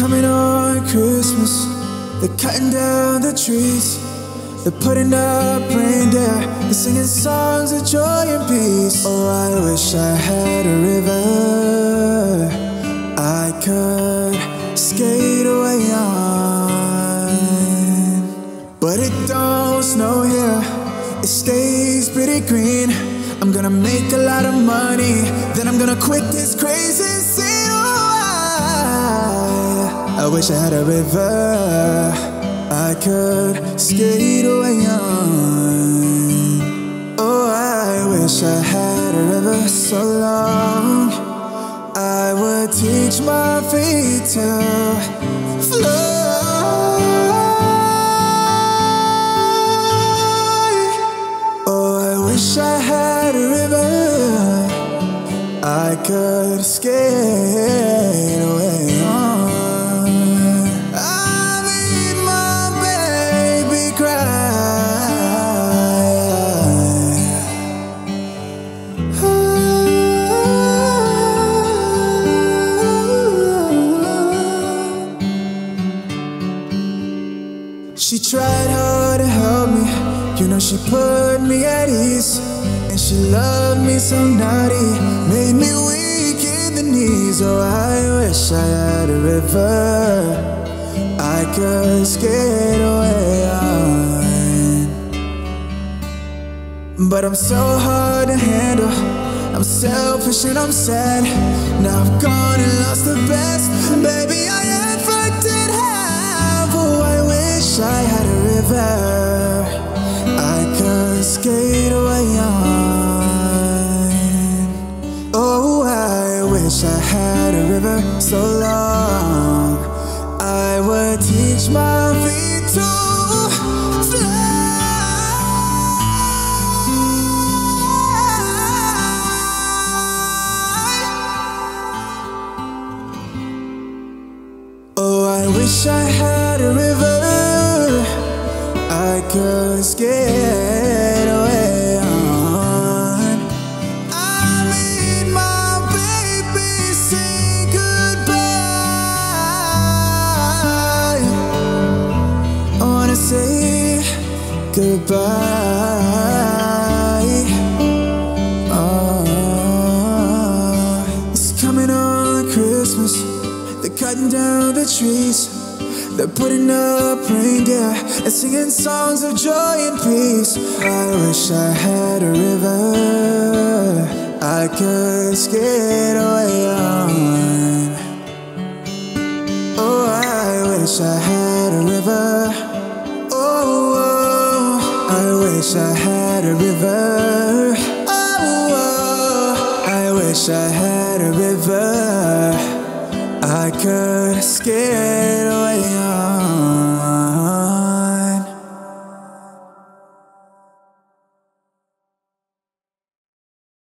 coming on Christmas. They're cutting down the trees. They're putting up reindeer. They're singing songs of joy and peace. Oh, I wish I had a river I could skate away on. But it don't snow here. It stays pretty green. I'm gonna make a lot of money. Then I'm gonna quit this crazy scene. Wish I had a river I could skate away on. Oh, I wish I had a river so long. I would teach my feet to fly. Oh, I wish I had a river I could skate Tried hard to help me, you know she put me at ease. And she loved me so naughty, made me weak in the knees. Oh, I wish I had a river I could skate away on. But I'm so hard to handle. I'm selfish and I'm sad. Now I've gone and lost the best. Baby, I I could skate away on. Oh, I wish I had a river so long. I would teach my feet to fly. Oh, I wish I had a river I could skate away on. I made my baby say goodbye. I wanna say goodbye. Oh, it's coming on Christmas. They're cutting down the trees. They're putting up reindeer and singing songs of joy and peace. I wish I had a river I could skate away on. Oh, I wish I had a river. Oh, oh, I wish I had a river. Oh, oh, I wish I had a river I could skate away on.